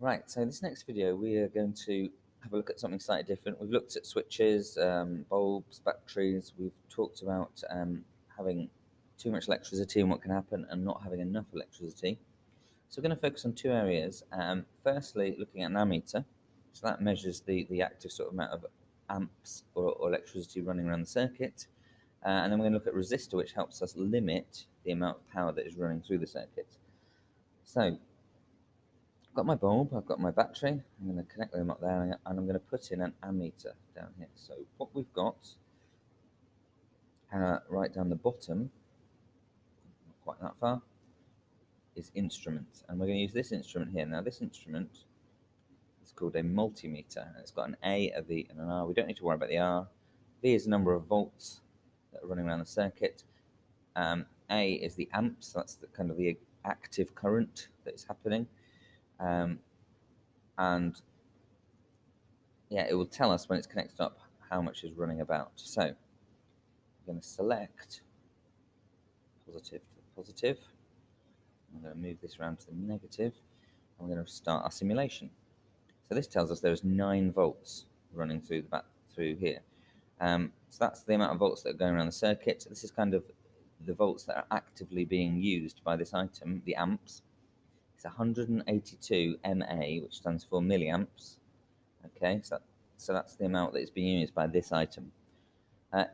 Right, so in this next video we are going to have a look at something slightly different. We've looked at switches, um, bulbs, batteries, we've talked about um, having too much electricity and what can happen and not having enough electricity. So we're going to focus on two areas. Um, firstly, looking at an ammeter. So that measures the, the active sort of amount of amps or, or electricity running around the circuit. Uh, and then we're going to look at resistor, which helps us limit the amount of power that is running through the circuit. So I've got my bulb, I've got my battery, I'm going to connect them up there and I'm going to put in an ammeter down here. So what we've got uh, right down the bottom, not quite that far, is instruments. And we're going to use this instrument here. Now this instrument is called a multimeter and it's got an A, a V and an R. We don't need to worry about the R. V is the number of volts that are running around the circuit. Um, a is the amps, that's the kind of the active current that is happening. Um, and yeah, it will tell us when it's connected up how much is running about. So I'm going to select positive to positive. I'm going to move this around to the negative. I'm going to start our simulation. So this tells us there's nine volts running through the back through here. Um, so that's the amount of volts that are going around the circuit. This is kind of the volts that are actively being used by this item, the amps. It's 182 MA, which stands for milliamps. Okay, so, that, so that's the amount that is being used by this item. Uh,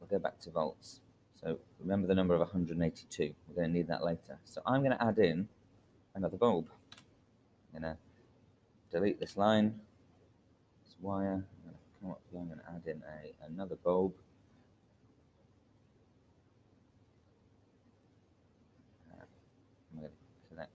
we'll go back to volts. So remember the number of 182. We're going to need that later. So I'm going to add in another bulb. I'm going to delete this line, this wire. I'm going to come up here. I'm going to add in a, another bulb. I'm going to connect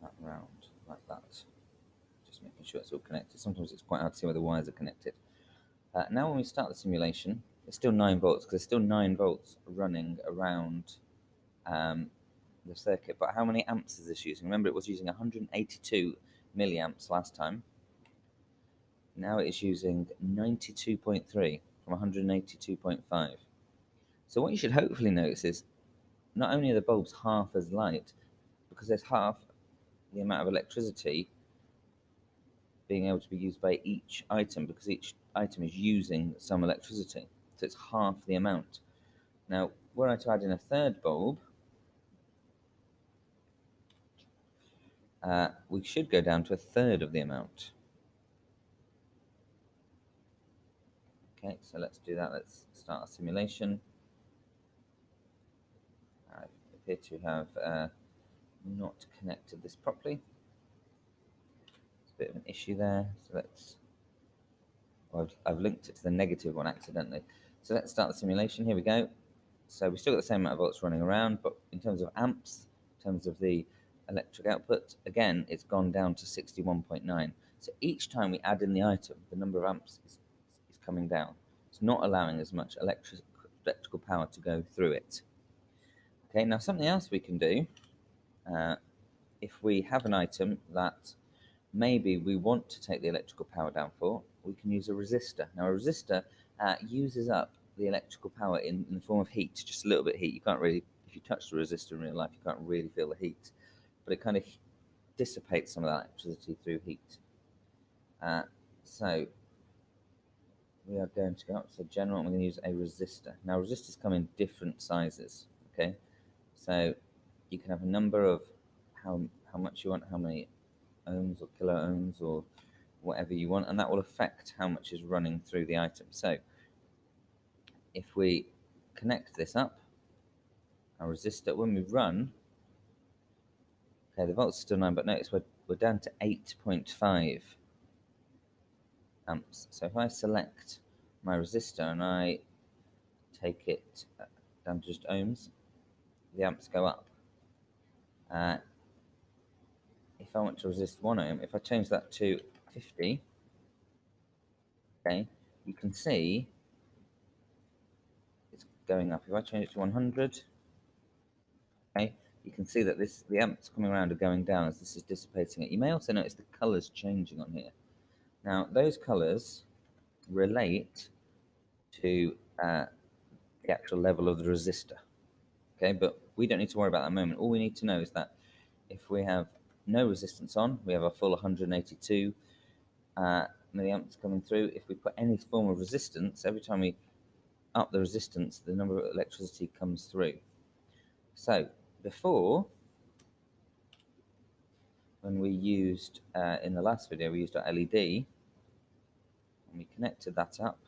that round like that. Just making sure it's all connected. Sometimes it's quite hard to see where the wires are connected. Uh, now when we start the simulation, it's still 9 volts because there's still 9 volts running around um, the circuit. But how many amps is this using? Remember it was using 182 milliamps last time. Now it is using 92.3 from 182.5. So what you should hopefully notice is not only are the bulbs half as light, because there's half the amount of electricity being able to be used by each item, because each item is using some electricity. So it's half the amount. Now, were I to add in a third bulb, uh, we should go down to a third of the amount. Okay, so let's do that. Let's start a simulation. I appear to have uh, not connected this properly. It's a bit of an issue there. So let's, well, I've, I've linked it to the negative one accidentally. So let's start the simulation. Here we go. So we've still got the same amount of volts running around, but in terms of amps, in terms of the electric output, again, it's gone down to 61.9. So each time we add in the item, the number of amps is coming down. It's not allowing as much electric, electrical power to go through it. Okay, now something else we can do, uh, if we have an item that maybe we want to take the electrical power down for, we can use a resistor. Now a resistor uh, uses up the electrical power in, in the form of heat, just a little bit of heat. You can't really, if you touch the resistor in real life, you can't really feel the heat, but it kind of dissipates some of that electricity through heat. Uh, so we are going to go up to general and we're going to use a resistor. Now resistors come in different sizes, okay? So you can have a number of how, how much you want, how many ohms or kilo ohms or whatever you want, and that will affect how much is running through the item. So if we connect this up, our resistor, when we run, okay, the volts are still 9, but notice we're, we're down to 8.5 amps. So if I select my resistor and I take it uh, down to just ohms, the amps go up. Uh, if I want to resist 1 ohm, if I change that to 50, okay, you can see it's going up. If I change it to 100, okay, you can see that this the amps coming around are going down as this is dissipating it. You may also notice the colours changing on here. Now, those colours relate to uh, the actual level of the resistor. Okay, but we don't need to worry about that moment. All we need to know is that if we have no resistance on, we have a full 182 uh, milliamps coming through. If we put any form of resistance, every time we up the resistance, the number of electricity comes through. So before, when we used, uh, in the last video, we used our LED, and we connected that up,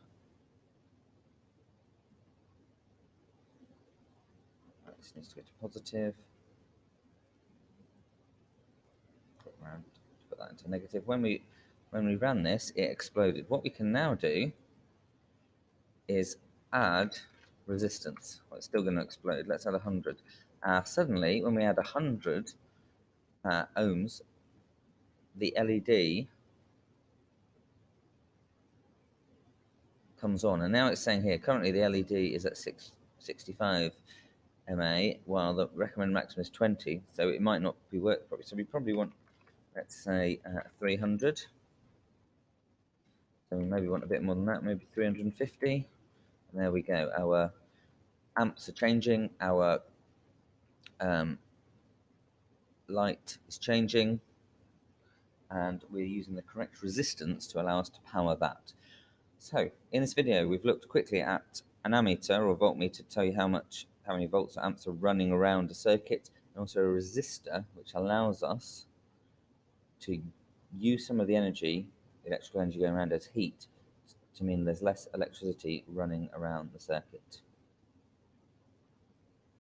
this needs to go to positive. Put, around, put that into negative. When we when we ran this, it exploded. What we can now do is add resistance. Well, it's still going to explode. Let's add 100. Uh, suddenly, when we add 100 uh, ohms, the LED comes on. And now it's saying here, currently the LED is at 665 MA, while the recommended maximum is 20, so it might not be work properly. So we probably want, let's say, uh, 300. So we maybe want a bit more than that, maybe 350. And there we go. Our amps are changing. Our um, light is changing. And we're using the correct resistance to allow us to power that. So in this video, we've looked quickly at an ammeter or voltmeter to tell you how much, how many volts or amps are running around a circuit, and also a resistor, which allows us to use some of the energy, electrical energy going around as heat, to mean there's less electricity running around the circuit.